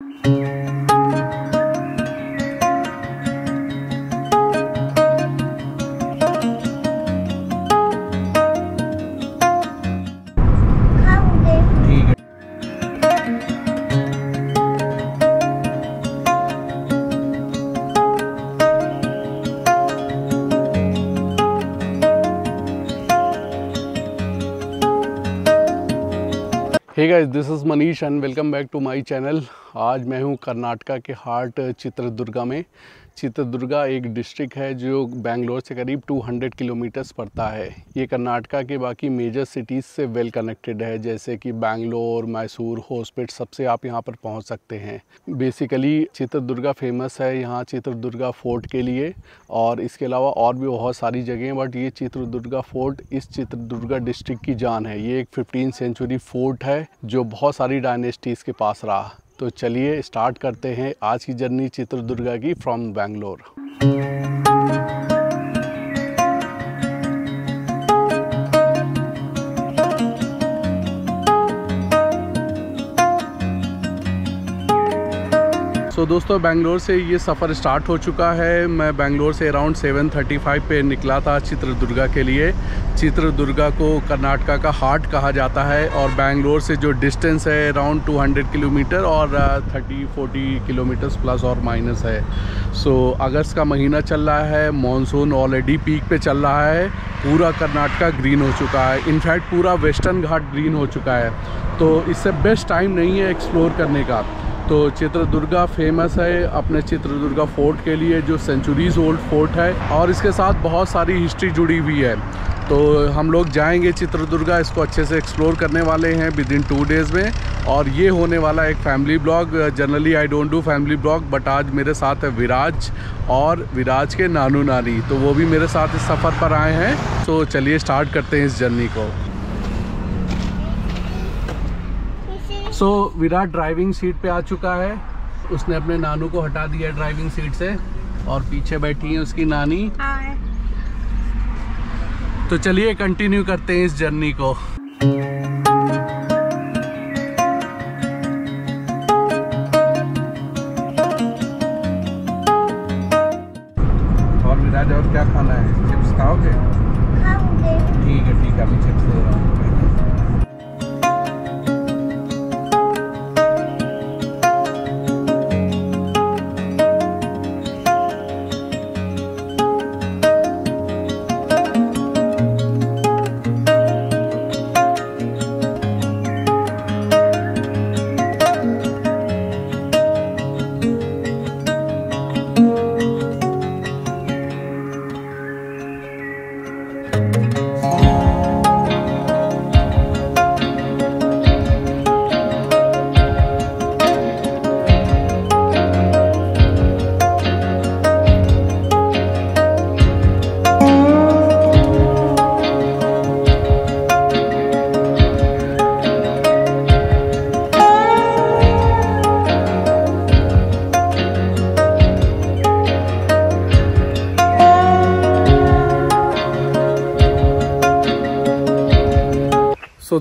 ठीक है guys this is Manish and welcome back to my channel आज मैं हूँ कर्नाटका के हार्ट चित्रदुर्गा में। चित्रदुर्गा एक डिस्ट्रिक्ट है जो बेंगलोर से करीब 200 किलोमीटर्स पड़ता है। ये कर्नाटका के बाकी मेजर सिटीज़ से वेल कनेक्टेड है, जैसे कि बेंगलोर, मैसूर, होस्पेट, सबसे आप यहाँ पर पहुँच सकते हैं। बेसिकली चित्रदुर्गा फ़ेमस है यहाँ चित्रदुर्गा फोर्ट के लिए, और इसके अलावा और भी बहुत सारी जगह हैं बट ये चित्रदुर्गा फोर्ट इस चित्रदुर्गा डिस्ट्रिक्ट की जान है। ये एक फिफ्टीन सेंचुरी फोर्ट है, जो बहुत सारी डायनेस्टीज़ के पास रहा। तो चलिए स्टार्ट करते हैं आज की जर्नी चित्रदुर्गा की फ्रॉम बैंगलोर सो so, दोस्तों बेंगलोर से ये सफ़र स्टार्ट हो चुका है। मैं बेंगलोर से अराउंड 7:35 पे निकला था चित्रदुर्गा के लिए। चित्रदुर्गा को कर्नाटका का हार्ट कहा जाता है और बेंगलोर से जो डिस्टेंस है अराउंड 200 किलोमीटर और 30-40 किलोमीटर्स प्लस और माइनस है। सो so, अगस्त का महीना चल रहा है मानसून ऑलरेडी पीक पे चल रहा है। पूरा कर्नाटका ग्रीन हो चुका है। इनफैक्ट पूरा वेस्टर्न घाट ग्रीन हो चुका है। तो इससे बेस्ट टाइम नहीं है एक्सप्लोर करने का। तो चित्रदुर्गा फ़ेमस है अपने चित्रदुर्गा फोर्ट के लिए, जो सेंचुरीज़ ओल्ड फोर्ट है, और इसके साथ बहुत सारी हिस्ट्री जुड़ी हुई है। तो हम लोग जाएँगे चित्रदुर्गा, इसको अच्छे से एक्सप्लोर करने वाले हैं विद इन टू डेज़ में। और ये होने वाला एक family vlog generally I don't do family vlog but आज मेरे साथ है विराज, और विराज के नानू नानी तो वो भी मेरे साथ इस सफ़र पर आए हैं। तो चलिए स्टार्ट करते हैं इस जर्नी को। So so, Virat driving seat पे आ चुका है। उसने अपने नानू को हटा दिया ड्राइविंग सीट से और पीछे बैठी है उसकी नानी। Hi. तो चलिए कंटिन्यू करते हैं इस जर्नी को।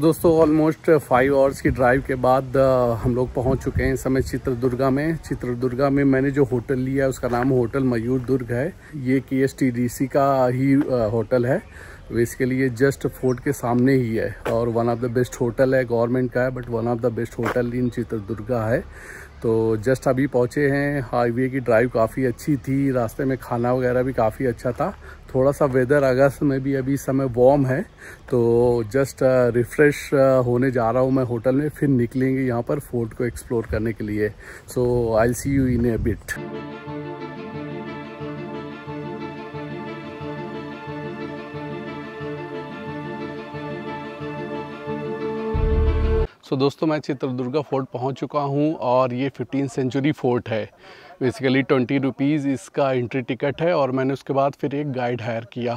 दोस्तों ऑलमोस्ट फाइव आवर्स की ड्राइव के बाद uh, हम लोग पहुँच चुके हैं समय चित्रदुर्गा में। चित्रदुर्गा में मैंने जो होटल लिया है उसका नाम होटल मयूर दुर्ग है। ये के एस का ही uh, होटल है। बेसिकली ये जस्ट फोर्ट के सामने ही है। और one of the best hotel है गवर्नमेंट का है but one of the best hotel in Chitradurga है। तो जस्ट अभी पहुँचे हैं। हाईवे की ड्राइव काफ़ी अच्छी थी। रास्ते में खाना वगैरह भी काफ़ी अच्छा था। थोड़ा सा वेदर अगस्त में भी अभी समय वार्म है तो जस्ट रिफ़्रेश होने जा रहा हूँ मैं होटल में, फिर निकलेंगे यहाँ पर फोर्ट को एक्सप्लोर करने के लिए। So I see you in a bit so so, दोस्तों मैं चित्रदुर्गा फोर्ट पहुँच चुका हूँ और ये 15 सेंचुरी फोर्ट है। बेसिकली ट्वेंटी रुपीज़ इसका एंट्री टिकट है और मैंने उसके बाद फिर एक गाइड हायर किया।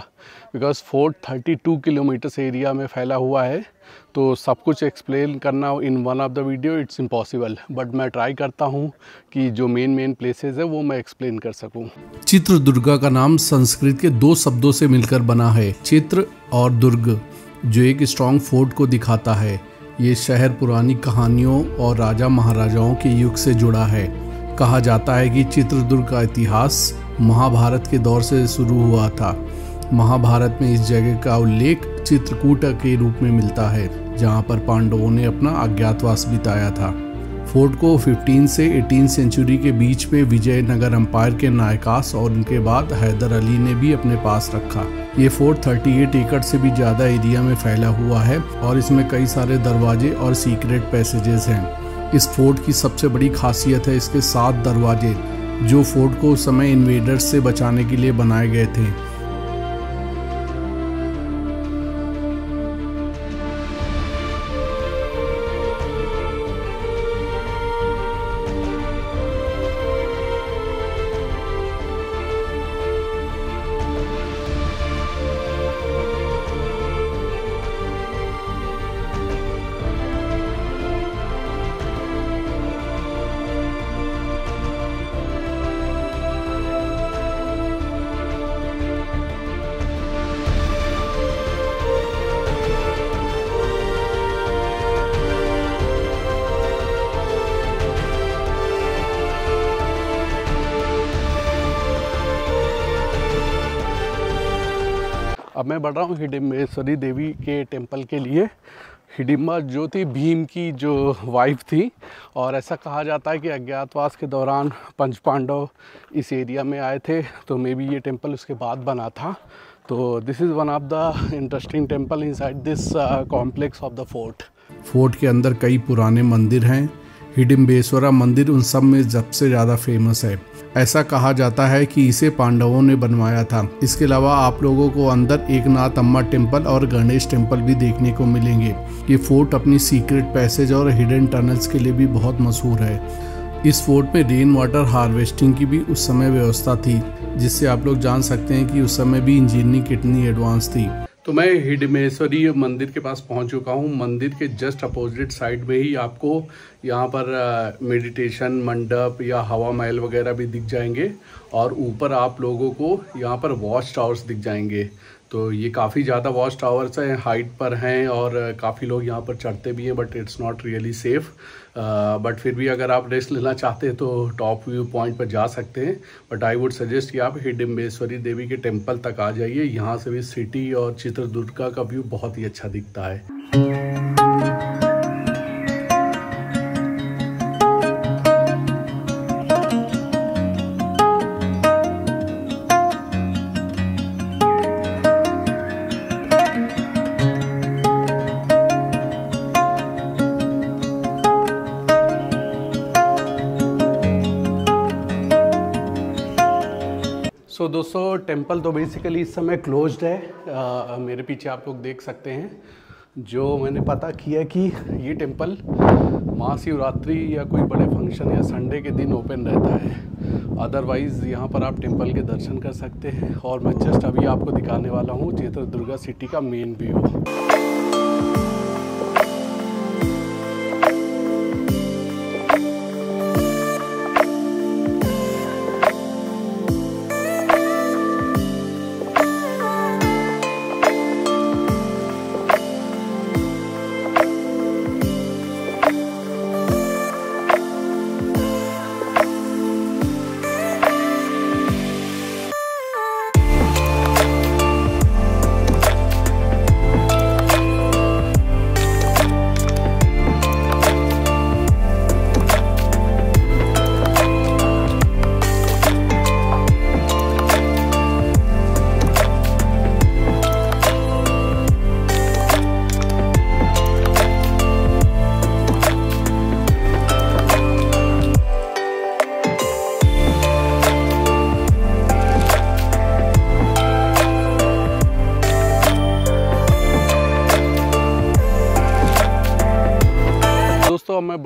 बिकॉज़ फोर्ट 32 किलोमीटर्स एरिया में फैला हुआ है तो सब कुछ एक्सप्लेन करना in one of the video it's impossible but मैं ट्राई करता हूँ कि जो मेन मेन प्लेसेस है वो मैं एक्सप्लेन कर सकूँ। चित्रदुर्गा का नाम संस्कृत के दो शब्दों से मिलकर बना है चित्र और दुर्ग जो एक स्ट्रॉन्ग फोर्ट को दिखाता है। ये शहर पुरानी कहानियों और राजा महाराजाओं के युग से जुड़ा है। कहा जाता है कि चित्रदुर्ग का इतिहास महाभारत के दौर से शुरू हुआ था। महाभारत में इस जगह का उल्लेख चित्रकूट के रूप में मिलता है, जहाँ पर पांडवों ने अपना अज्ञातवास बिताया था। फोर्ट को 15 से 18 सेंचुरी के बीच में विजयनगर अंपायर के नायकास और उनके बाद हैदर अली ने भी अपने पास रखा। ये फोर्ट 38 एकड़ से भी ज़्यादा एरिया में फैला हुआ है और इसमें कई सारे दरवाजे और सीक्रेट पैसेजेस हैं। इस फोर्ट की सबसे बड़ी खासियत है इसके सात दरवाजे, जो फोर्ट को उस समय इन्वेडर्स से बचाने के लिए बनाए गए थे। अब मैं बढ़ रहा हूँ हिडिम्बेश्वरी देवी के टेंपल के लिए। हिडिम्बा जो थी भीम की जो वाइफ थी, और ऐसा कहा जाता है कि अज्ञातवास के दौरान पंच पांडव इस एरिया में आए थे तो मे बी ये टेंपल उसके बाद बना था। तो this is one of the interesting temple inside this complex of the fort fort के अंदर कई पुराने मंदिर हैं। हिडिम्बेश्वरा मंदिर उन सब में सबसे ज़्यादा फ़ेमस है। ऐसा कहा जाता है कि इसे पांडवों ने बनवाया था। इसके अलावा आप लोगों को अंदर एक नाथ अम्मा टेंपल और गणेश टेंपल भी देखने को मिलेंगे। ये फोर्ट अपनी सीक्रेट पैसेज और हिडन टनल्स के लिए भी बहुत मशहूर है। इस फोर्ट में रेन वाटर हार्वेस्टिंग की भी उस समय व्यवस्था थी, जिससे आप लोग जान सकते हैं कि उस समय भी इंजीनियरिंग कितनी एडवांस थी। तो मैं हिडमेश्वरी मंदिर के पास पहुँच चुका हूँ। मंदिर के जस्ट अपोजिट साइड में ही आपको यहाँ पर मेडिटेशन मंडप या हवा महल वगैरह भी दिख जाएँगे और ऊपर आप लोगों को यहाँ पर वॉच टावर्स दिख जाएँगे। तो ये काफ़ी ज़्यादा वॉच टावर्स हैं हाइट पर हैं और काफ़ी लोग यहाँ पर चढ़ते भी हैं but it's not really safe but फिर भी अगर आप रेस्ट लेना चाहते हैं तो टॉप व्यू पॉइंट पर जा सकते हैं। बट आई वुड सजेस्ट कि आप हिडिम्बेश्वरी देवी के टेंपल तक आ जाइए। यहाँ से भी सिटी और चित्रदुर्गा का व्यू बहुत ही अच्छा दिखता है। टेंपल तो बेसिकली इस समय क्लोज्ड है। आ, मेरे पीछे आप लोग देख सकते हैं। जो मैंने पता किया कि ये टेंपल महाशिवरात्रि या कोई बड़े फ़ंक्शन या संडे के दिन ओपन रहता है। अदरवाइज़ यहाँ पर आप टेंपल के दर्शन कर सकते हैं। और मैं जस्ट अभी आपको दिखाने वाला हूँ चित्रदुर्गा सिटी का मेन व्यू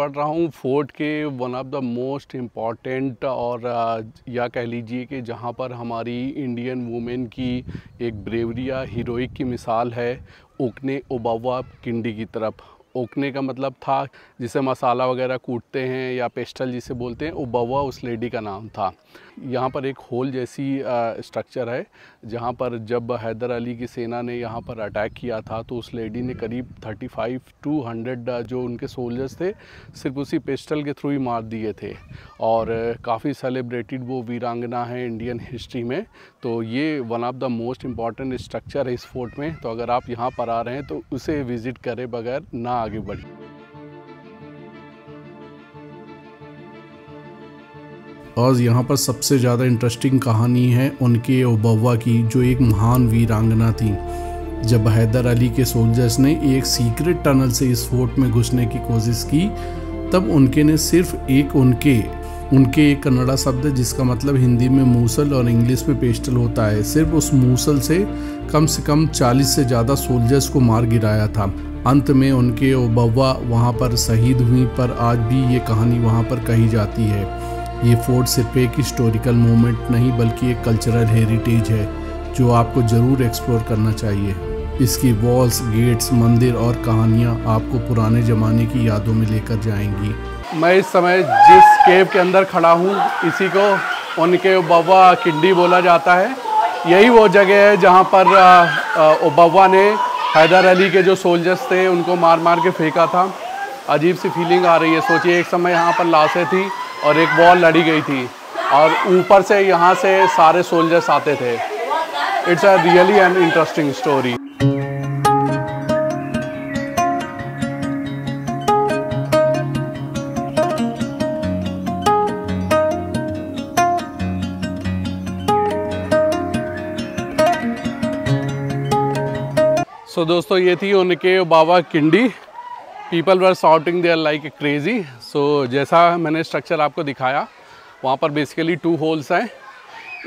बढ़ रहा हूँ, फोर्ट के one of the most important और या कह लीजिए कि जहाँ पर हमारी इंडियन वूमेन की एक ब्रेवरिया हीरोइक की मिसाल है उकने ओबावा किंडी की तरफ़। ओकने का मतलब था, जिसे मसाला वगैरह कूटते हैं या पेस्टल जिसे बोलते हैं, उबवा उस लेडी का नाम था। यहाँ पर एक होल जैसी स्ट्रक्चर है, जहाँ पर जब हैदर अली की सेना ने यहाँ पर अटैक किया था तो उस लेडी ने करीब 35 टू 100 जो उनके सोल्जर्स थे, सिर्फ़ उसी पेस्टल के थ्रू ही मार दिए थे। और, काफ़ी सेलिब्रेटेड वो वीरांगना है इंडियन हिस्ट्री में तो ये one of the most important structure है इस फोर्ट में। तो अगर आप यहाँ पर आ रहे हैं तो उसे विज़िट करें बगैर ना आगे बढ़े। और यहाँ पर सबसे ज़्यादा इंटरेस्टिंग कहानी है उनके ओबवा की, जो एक महान वीरांगना थी। जब हैदर अली के सोल्जर्स ने एक सीक्रेट टनल से इस फोर्ट में घुसने की कोशिश की, तब उनके ने सिर्फ़ एक उनके उनके एक कन्नड़ा शब्द है, जिसका मतलब हिंदी में मूसल और इंग्लिश में पेस्टल होता है। सिर्फ़ उस मूसल से कम से कम 40 से ज़्यादा सोल्जर्स को मार गिराया था। अंत में उनके ओबवा वहाँ पर शहीद हुई, पर आज भी ये कहानी वहाँ पर कही जाती है। ये फोर्ट सिर्फ़ एक हिस्टोरिकल मोमेंट नहीं, बल्कि एक कल्चरल हेरिटेज है, जो आपको ज़रूर एक्सप्लोर करना चाहिए। इसकी वॉल्स गेट्स मंदिर और कहानियाँ आपको पुराने ज़माने की यादों में लेकर जाएँगी। मैं इस समय जिस केव के अंदर खड़ा हूँ, इसी को उनके ओबवा किंडी बोला जाता है। यही वो जगह है जहाँ पर ओबवा ने हैदर अली के जो सोल्जर्स थे, उनको मार मार के फेंका था। अजीब सी फीलिंग आ रही है। सोचिए, एक समय यहाँ पर लाशें थी और एक बॉल लड़ी गई थी और ऊपर से यहाँ से सारे सोल्जर्स आते थे। It's a really an interesting story so, दोस्तों ये थी उनके बाबा किंडी। People were shouting there like a crazy so जैसा मैंने स्ट्रक्चर आपको दिखाया वहाँ पर बेसिकली टू होल्स हैं।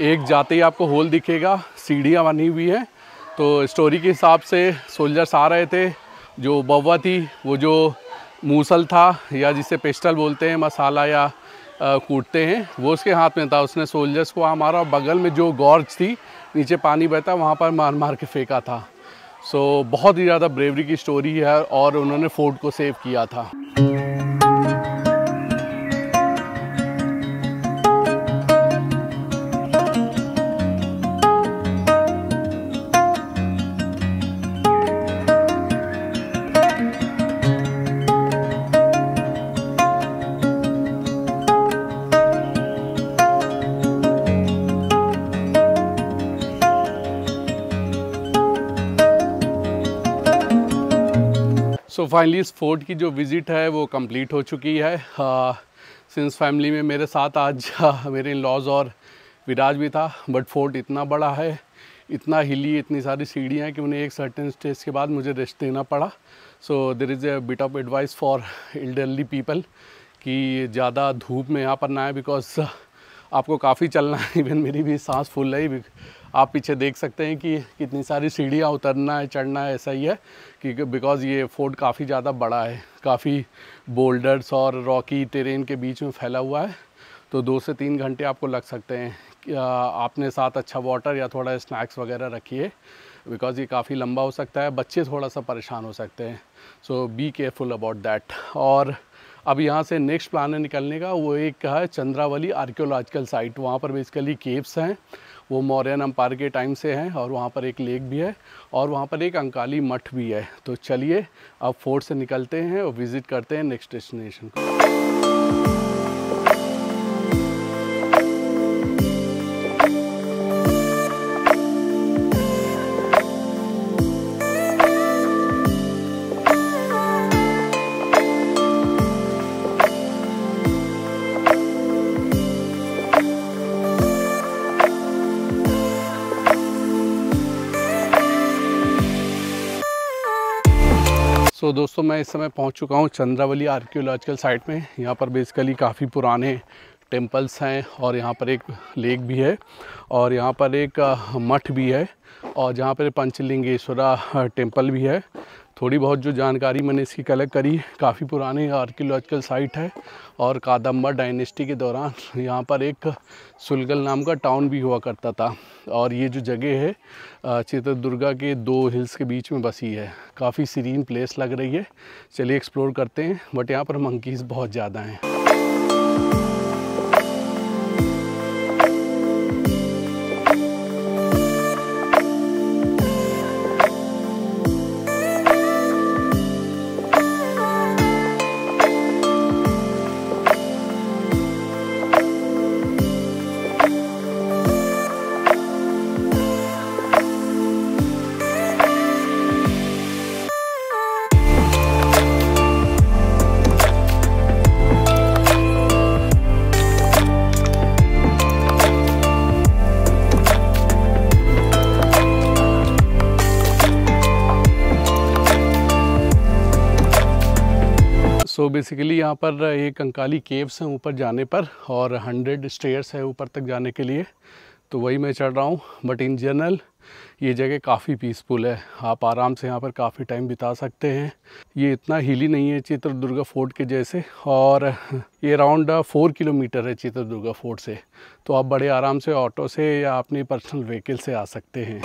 एक जाते ही आपको होल दिखेगा सीढ़ियाँ बनी हुई हैं। तो स्टोरी के हिसाब से सोल्जर्स आ रहे थे। जो बवा थी वो जो मूसल था या जिसे पेस्टल बोलते हैं मसाला या कूटते हैं वो उसके हाथ में था। उसने सोल्जर्स को वहाँ मारा और बगल में जो गॉर्ज थी नीचे पानी बहता वहाँ पर मार मार के फेंका था। सो so, बहुत ही ज़्यादा ब्रेवरी की स्टोरी है और उन्होंने फोर्ट को सेव किया था। फाइनली इस फोर्ट की जो विज़िट है वो कंप्लीट हो चुकी है। सिंस फैमिली में मेरे साथ आज uh, मेरे इन लॉज और विराज भी था बट फोर्ट इतना बड़ा है इतना हिली इतनी सारी सीढ़ियाँ कि उन्हें एक सर्टेन स्टेज के बाद मुझे रेस्ट देना पड़ा। So there is a bit of advice for elderly people कि ज़्यादा धूप में यहाँ पर ना आए बिकॉज़ आपको काफ़ी चलना है इवन मेरी भी सांस फूल रही आप पीछे देख सकते हैं कि कितनी सारी सीढ़ियाँ उतरना है, चढ़ना है, ऐसा ही है क्योंकि बिकॉज़ ये फोर्ट काफ़ी ज़्यादा बड़ा है, काफ़ी बोल्डर्स और रॉकी टेरेन के बीच में फैला हुआ है। तो दो से तीन घंटे आपको लग सकते हैं आपने साथ अच्छा वाटर या थोड़ा स्नैक्स वगैरह रखिए बिकॉज़ ये काफ़ी लंबा हो सकता है, बच्चे थोड़ा सा परेशान हो सकते हैं। So be careful about that और अब यहाँ से नेक्स्ट प्लान है निकलने का, वो एक है चंद्रावली आर्कियोलॉजिकल साइट वहाँ पर बेसिकली केव्स हैं। वो मौर्यन अम्पार के टाइम से हैं और वहाँ पर एक लेक भी है और वहाँ पर एक अंकाली मठ भी है। तो चलिए अब फोर्ट से निकलते हैं और विज़िट करते हैं नेक्स्ट डेस्टिनेशन को। So, दोस्तों मैं इस समय पहुँच चुका हूँ चंद्रावली आर्कियोलॉजिकल साइट में। यहाँ पर बेसिकली काफ़ी पुराने टेम्पल्स हैं और यहाँ पर एक लेक भी है और यहाँ पर एक मठ भी है और जहाँ पर पंचलिंगेश्वरा टेंपल भी है। थोड़ी बहुत जो जानकारी मैंने इसकी कलेक्ट करी, काफ़ी पुराने आर्कियोलॉजिकल साइट है और कादम्बर डायनेस्टी के दौरान यहाँ पर एक सुलगल नाम का टाउन भी हुआ करता था और ये जो जगह है चित्रदुर्गा के दो हिल्स के बीच में बसी है। काफ़ी सीरीन प्लेस लग रही है। चलिए एक्सप्लोर करते हैं बट यहाँ पर मंकीज़ बहुत ज़्यादा हैं। सो so बेसिकली यहाँ पर एक कंकाली केव्स हैं ऊपर जाने पर और हंड्रेड स्टेयर्स है ऊपर तक जाने के लिए। तो वही मैं चढ़ रहा हूँ बट इन जनरल ये जगह काफ़ी पीसफुल है। आप आराम से यहाँ पर काफ़ी टाइम बिता सकते हैं। ये इतना हिली नहीं है चित्रदुर्गा फोर्ट के जैसे और ये अराउंड फोर किलोमीटर है चित्रदुर्गा फोर्ट से। तो आप बड़े आराम से ऑटो से या अपनी पर्सनल व्हीकल से आ सकते हैं।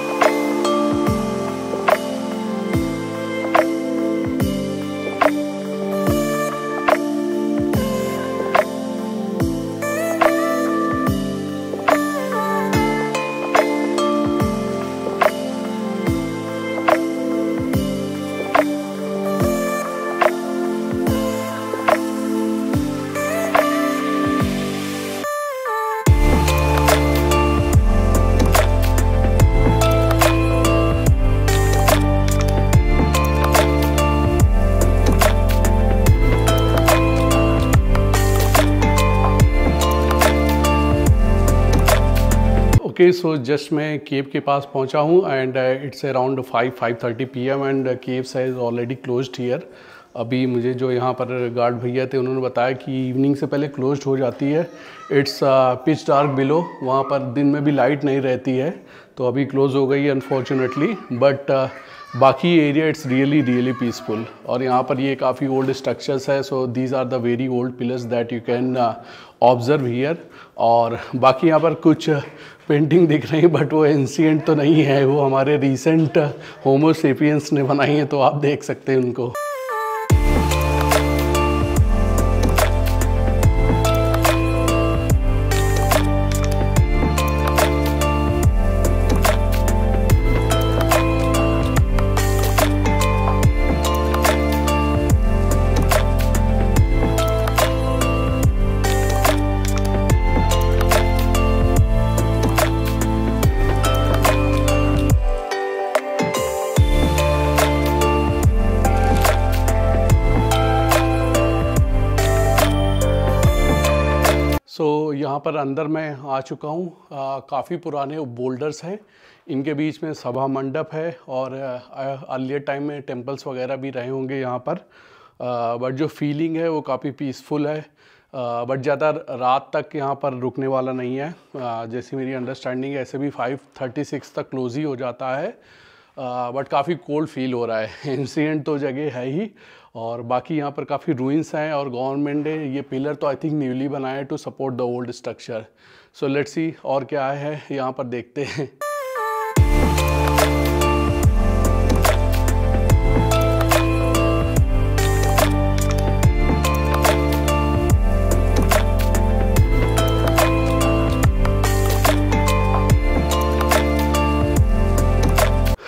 ओके सो जस्ट मैं केव के पास पहुँचा हूँ and it's around five five thirty P M and cave size already close here अभी मुझे जो यहाँ पर गार्ड भैया थे, उन्होंने बताया कि इवनिंग से पहले क्लोज हो जाती है। इट्स पिच डार्क बिलो वहाँ पर दिन में भी लाइट नहीं रहती है तो अभी क्लोज हो गई अनफॉर्चुनेटली बट बाकी area it's really really peaceful और यहाँ पर ये काफ़ी ओल्ड स्ट्रक्चर्स है so these are the very old pillars that you can observe here और बाकी यहाँ पर कुछ पेंटिंग दिख रही है बट वो एंशियंट तो नहीं है, वो हमारे रिसेंट होमोसेपियंस ने बनाई है तो आप देख सकते हैं उनको। पर अंदर मैं आ चुका हूँ। काफ़ी पुराने बोल्डर्स हैं। इनके बीच में सभा मंडप है और अर्लियर टाइम में टेम्पल्स वगैरह भी रहे होंगे यहाँ पर। बट जो फीलिंग है वो काफ़ी पीसफुल है। बट ज़्यादा रात तक यहाँ पर रुकने वाला नहीं है। जैसी मेरी अंडरस्टैंडिंग ऐसे भी फाइव थर्टी सिक्स तक क्लोज ही हो जाता है। बट काफ़ी कोल्ड फील हो रहा है। इंसिडेंट तो जगह है ही। और बाकी यहाँ पर काफ़ी रूइंस हैं और गवर्नमेंट ने ये पिलर तो आई थिंक न्यूली बनाया to support the old structure so let's see और क्या है, यहाँ पर देखते हैं।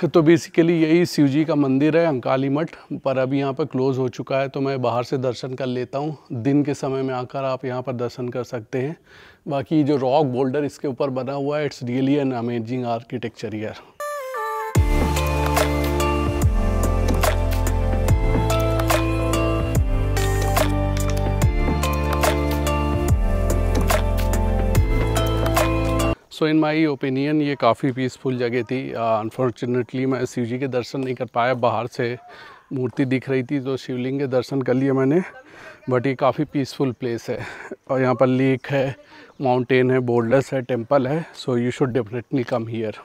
तो बेसिकली यही शिव जी का मंदिर है, अंकाली मठ, पर अभी यहाँ पर क्लोज़ हो चुका है तो मैं बाहर से दर्शन कर लेता हूँ। दिन के समय में आकर आप यहाँ पर दर्शन कर सकते हैं। बाकी जो रॉक बोल्डर इसके ऊपर बना हुआ है it's really an amazing architecture here so in my opinion ये काफ़ी पीसफुल जगह थी। अनफॉर्चुनेटली uh, मैं शिव जी के दर्शन नहीं कर पाया। बाहर से मूर्ति दिख रही थी तो शिवलिंग के दर्शन कर लिए मैंने। बट ये काफ़ी पीसफुल प्लेस है। और यहाँ पर लेक है माउंटेन है बोल्डर्स है टेंपल है। So you should definitely come here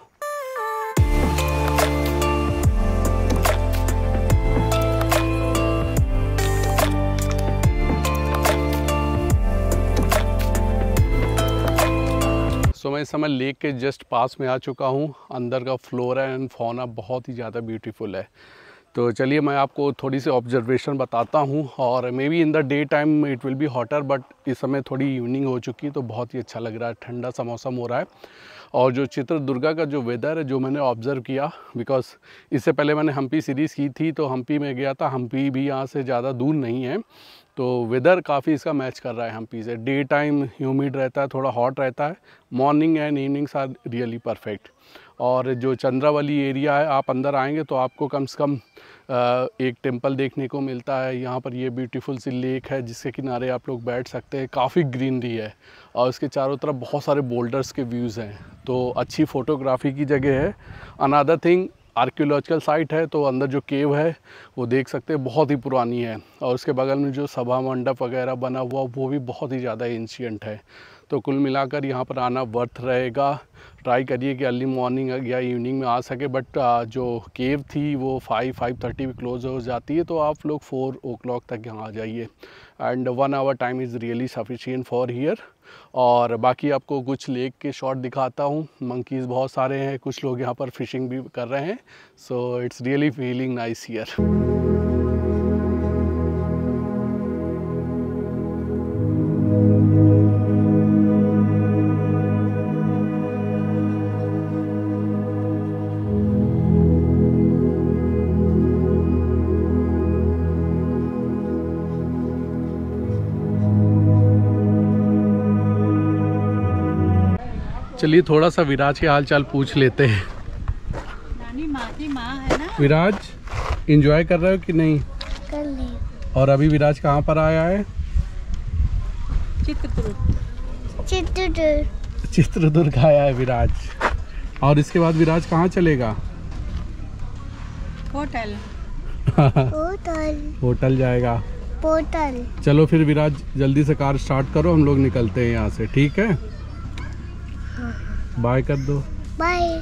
मैं समय लेक के जस्ट पास में आ चुका हूँ। अंदर का फ्लोरा एंड फौना बहुत ही ज़्यादा ब्यूटीफुल है। तो चलिए मैं आपको थोड़ी सी ऑब्जर्वेशन बताता हूँ और maybe in the day time it will be hotter but इस समय थोड़ी इवनिंग हो चुकी है तो बहुत ही अच्छा लग रहा है। ठंडा सा मौसम हो रहा है। और जो चित्रदुर्गा का जो वेदर है, जो मैंने ऑब्ज़र्व किया बिकॉज़ इससे पहले मैंने हम्पी सीरीज़ की थी तो हम्पी में गया था। हम्पी भी यहाँ से ज़्यादा दूर नहीं है। तो वेदर काफ़ी इसका मैच कर रहा है हम्पी से डे टाइम ह्यूमिड रहता है, थोड़ा हॉट रहता है morning and evenings are really perfect और जो चंद्रावली एरिया है, आप अंदर आएँगे तो आपको कम से कम एक टेंपल देखने को मिलता है। यहाँ पर ये ब्यूटीफुल सी लेक है, जिसके किनारे आप लोग बैठ सकते हैं। काफ़ी ग्रीनरी है और उसके चारों तरफ़ बहुत सारे बोल्डर्स के व्यूज़ हैं। तो अच्छी फ़ोटोग्राफी की जगह है। अनादर थिंग आर्कियोलॉजिकल साइट है तो अंदर जो केव है, वो देख सकते हैं, बहुत ही पुरानी है। और उसके बगल में जो सभा मंडप वगैरह बना हुआ, वो भी बहुत ही ज़्यादा एंशियंट है। तो कुल मिलाकर यहाँ पर आना वर्थ रहेगा। ट्राई करिए कि अर्ली मॉर्निंग या इवनिंग में आ सके बट जो केव थी वो फाइव फाइव थर्टी में क्लोज हो जाती है तो आप लोग फोर ओ क्लॉक तक यहाँ आ जाइए। And one hour time is really sufficient for here और बाकी आपको कुछ लेक के शॉट दिखाता हूँ। मंकीज़ बहुत सारे हैं, कुछ लोग यहाँ पर फिशिंग भी कर रहे हैं। So it's really feeling nice here चलिए थोड़ा सा विराज के हाल चाल पूछ लेते हैं। नानी माँ की माँ है ना? विराज इंजॉय कर रहे हो कि नहीं? कर ले और अभी विराज कहाँ पर आया है? चित्रदुर्ग। चित्रदुर्ग। आया है विराज। और इसके बाद विराज कहाँ चलेगा? होटल। होटल। होटल जाएगा। पोटल चलो फिर विराज जल्दी से कार स्टार्ट करो हम लोग निकलते हैं यहाँ से ठीक है? बाय कर दो। बाय।